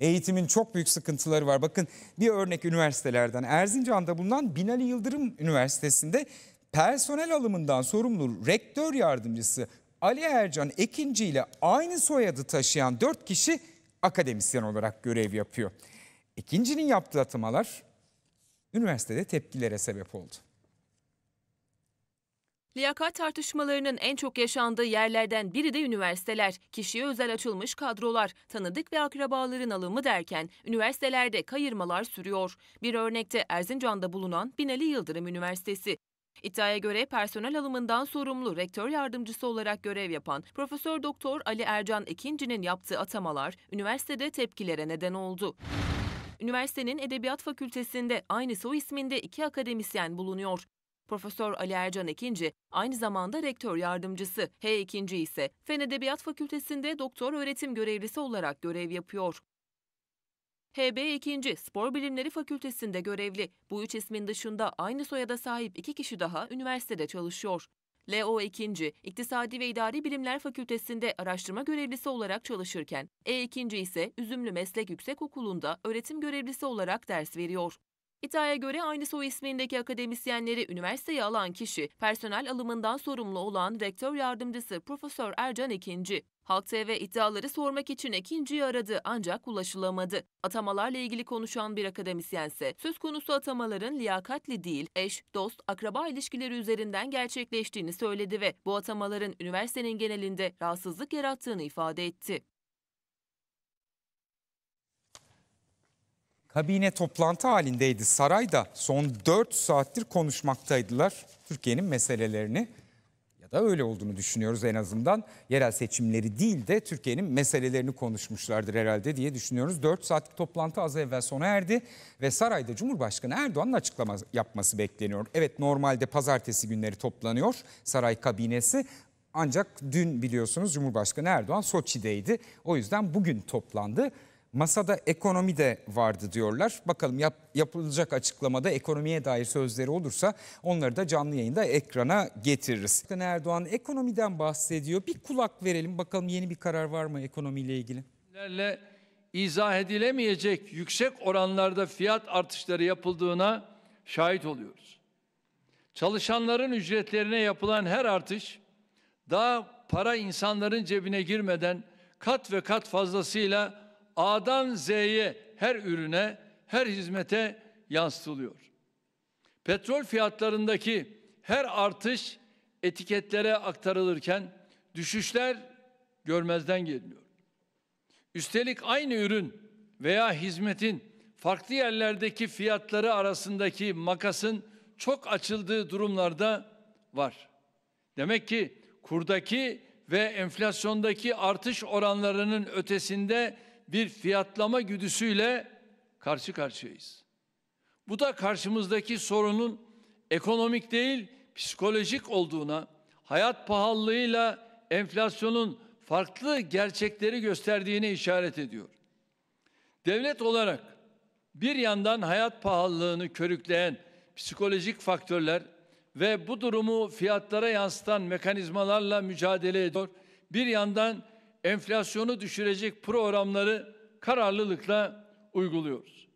Eğitimin çok büyük sıkıntıları var. Bakın bir örnek üniversitelerden. Erzincan'da bulunan Binali Yıldırım Üniversitesi'nde personel alımından sorumlu rektör yardımcısı Ali Ercan Ekinci ile aynı soyadı taşıyan 4 kişi akademisyen olarak görev yapıyor. Ekinci'nin yaptığı atamalar üniversitede tepkilere sebep oldu. Liyakat tartışmalarının en çok yaşandığı yerlerden biri de üniversiteler. Kişiye özel açılmış kadrolar, tanıdık ve akrabaların alımı derken üniversitelerde kayırmalar sürüyor. Bir örnekte Erzincan'da bulunan Binali Yıldırım Üniversitesi. İddiaya göre personel alımından sorumlu rektör yardımcısı olarak görev yapan Profesör Doktor Ali Ercan Ekinci'nin yaptığı atamalar üniversitede tepkilere neden oldu. Üniversitenin Edebiyat Fakültesinde aynı soy isminde iki akademisyen bulunuyor. Profesör Ali Ercan Ekinci aynı zamanda rektör yardımcısı. H. Ekinci ise Fen Edebiyat Fakültesinde doktor öğretim görevlisi olarak görev yapıyor. HB Ekinci Spor Bilimleri Fakültesinde görevli. Bu üç ismin dışında aynı soyada sahip iki kişi daha üniversitede çalışıyor. LO ikinci İktisadi ve İdari Bilimler Fakültesinde araştırma görevlisi olarak çalışırken, E ikinci ise Üzümlü Meslek Yüksekokulu'nda öğretim görevlisi olarak ders veriyor. İddiaya göre aynı soy ismindeki akademisyenleri üniversiteye alan kişi, personel alımından sorumlu olan rektör yardımcısı Profesör Ercan Ekinci. Halk TV iddiaları sormak için Ekinci'yi aradı ancak ulaşılamadı. Atamalarla ilgili konuşan bir akademisyense söz konusu atamaların liyakatli değil, eş, dost, akraba ilişkileri üzerinden gerçekleştiğini söyledi ve bu atamaların üniversitenin genelinde rahatsızlık yarattığını ifade etti. Kabine toplantı halindeydi sarayda. Son 4 saattir konuşmaktaydılar Türkiye'nin meselelerini ya da öyle olduğunu düşünüyoruz en azından. Yerel seçimleri değil de Türkiye'nin meselelerini konuşmuşlardır herhalde diye düşünüyoruz. 4 saatlik toplantı az evvel sona erdi ve sarayda Cumhurbaşkanı Erdoğan'ın açıklama yapması bekleniyor. Evet normalde pazartesi günleri toplanıyor saray kabinesi ancak dün biliyorsunuz Cumhurbaşkanı Erdoğan Soçi'deydi. O yüzden bugün toplandı. Masada ekonomi de vardı diyorlar. Bakalım yap, yapılacak açıklamada ekonomiye dair sözleri olursa onları da canlı yayında ekrana getiririz. Erdoğan ekonomiden bahsediyor. Bir kulak verelim bakalım yeni bir karar var mı ekonomiyle ilgili? izah edilemeyecek yüksek oranlarda fiyat artışları yapıldığına şahit oluyoruz. Çalışanların ücretlerine yapılan her artış daha para insanların cebine girmeden kat ve kat fazlasıyla A'dan Z'ye her ürüne, her hizmete yansıtılıyor. Petrol fiyatlarındaki her artış etiketlere aktarılırken düşüşler görmezden geliniyor. Üstelik aynı ürün veya hizmetin farklı yerlerdeki fiyatları arasındaki makasın çok açıldığı durumlarda var. Demek ki kurdaki ve enflasyondaki artış oranlarının ötesinde bir fiyatlama güdüsüyle karşı karşıyayız. Bu da karşımızdaki sorunun ekonomik değil psikolojik olduğuna, hayat pahalılığıyla enflasyonun farklı gerçekleri gösterdiğine işaret ediyor. Devlet olarak bir yandan hayat pahalılığını körükleyen psikolojik faktörler ve bu durumu fiyatlara yansıtan mekanizmalarla mücadele ediyor. Bir yandan enflasyonu düşürecek programları kararlılıkla uyguluyoruz.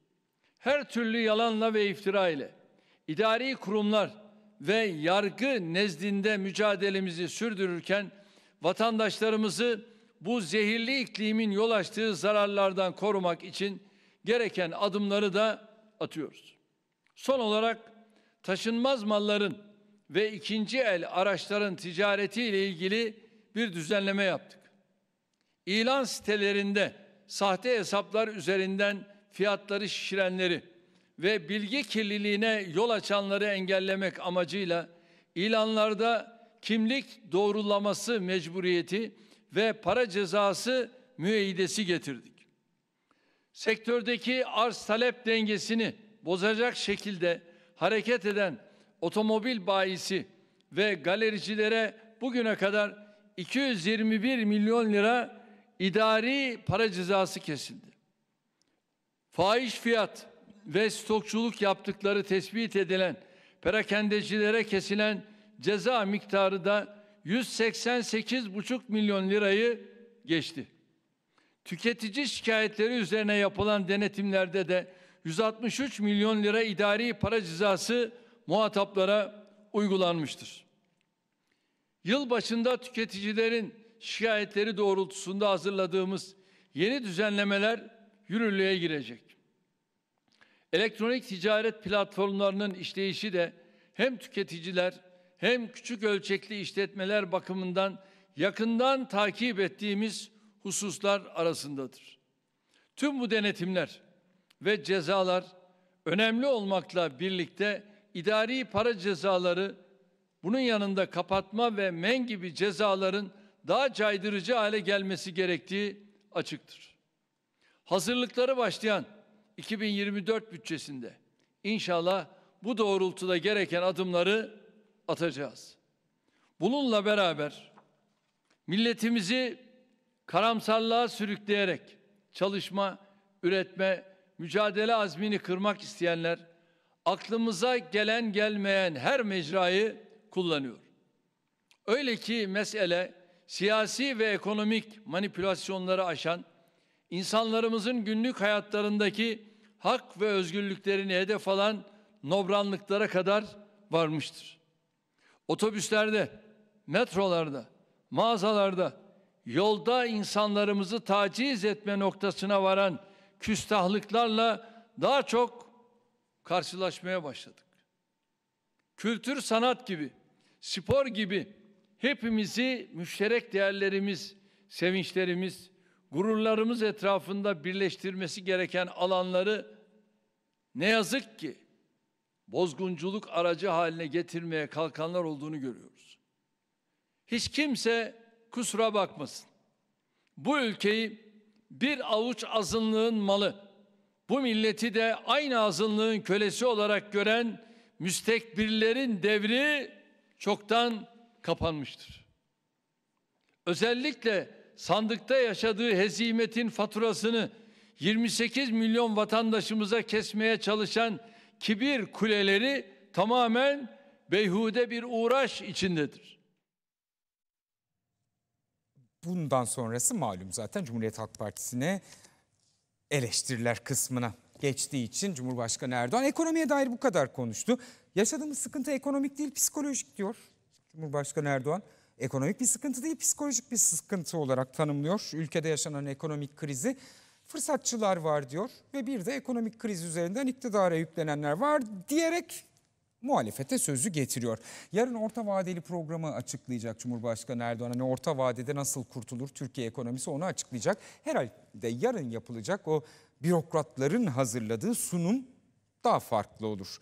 Her türlü yalanla ve iftira ile idari kurumlar ve yargı nezdinde mücadelemizi sürdürürken vatandaşlarımızı bu zehirli iklimin yol açtığı zararlardan korumak için gereken adımları da atıyoruz. Son olarak taşınmaz malların ve ikinci el araçların ticareti ile ilgili bir düzenleme yaptık ilan sitelerinde sahte hesaplar üzerinden fiyatları şişirenleri ve bilgi kirliliğine yol açanları engellemek amacıyla ilanlarda kimlik doğrulaması mecburiyeti ve para cezası müeyyidesi getirdik. Sektördeki arz talep dengesini bozacak şekilde hareket eden otomobil bayisi ve galericilere bugüne kadar 221 milyon lira idari para cezası kesildi. Fahiş fiyat ve stokçuluk yaptıkları tespit edilen perakendecilere kesilen ceza miktarı da 188,5 milyon lirayı geçti. Tüketici şikayetleri üzerine yapılan denetimlerde de 163 milyon lira idari para cezası muhataplara uygulanmıştır. Yıl başında tüketicilerin şikayetleri doğrultusunda hazırladığımız yeni düzenlemeler yürürlüğe girecek. Elektronik ticaret platformlarının işleyişi de hem tüketiciler hem küçük ölçekli işletmeler bakımından yakından takip ettiğimiz hususlar arasındadır. Tüm bu denetimler ve cezalar önemli olmakla birlikte idari para cezaları bunun yanında kapatma ve men gibi cezaların daha caydırıcı hale gelmesi gerektiği açıktır. Hazırlıkları başlayan 2024 bütçesinde inşallah bu doğrultuda gereken adımları atacağız. Bununla beraber milletimizi karamsarlığa sürükleyerek çalışma, üretme, mücadele azmini kırmak isteyenler aklımıza gelen gelmeyen her mecrayı kullanıyor. Öyle ki mesele siyasi ve ekonomik manipülasyonları aşan, insanlarımızın günlük hayatlarındaki hak ve özgürlüklerini hedef alan nobranlıklara kadar varmıştır. Otobüslerde, metrolarda, mağazalarda, yolda insanlarımızı taciz etme noktasına varan küstahlıklarla daha çok karşılaşmaya başladık. Kültür sanat gibi, spor gibi hepimizi müşterek değerlerimiz, sevinçlerimiz, gururlarımız etrafında birleştirmesi gereken alanları ne yazık ki bozgunculuk aracı haline getirmeye kalkanlar olduğunu görüyoruz. Hiç kimse kusura bakmasın. Bu ülkeyi bir avuç azınlığın malı, bu milleti de aynı azınlığın kölesi olarak gören müstekbirlerin devri çoktan kapanmıştır. Özellikle sandıkta yaşadığı hezimetin faturasını 28 milyon vatandaşımıza kesmeye çalışan kibir kuleleri tamamen beyhude bir uğraş içindedir. Bundan sonrası malum zaten Cumhuriyet Halk Partisi'ne eleştiriler kısmına geçtiği için Cumhurbaşkanı Erdoğan ekonomiye dair bu kadar konuştu. Yaşadığımız sıkıntı ekonomik değil psikolojik diyor Cumhurbaşkanı Erdoğan. Ekonomik bir sıkıntı değil psikolojik bir sıkıntı olarak tanımlıyor ülkede yaşanan ekonomik krizi. Fırsatçılar var diyor ve bir de ekonomik kriz üzerinden iktidara yüklenenler var diyerek muhalefete sözü getiriyor. Yarın orta vadeli programı açıklayacak Cumhurbaşkanı Erdoğan. Hani orta vadede nasıl kurtulur Türkiye ekonomisi onu açıklayacak. Herhalde yarın yapılacak o bürokratların hazırladığı sunum daha farklı olur.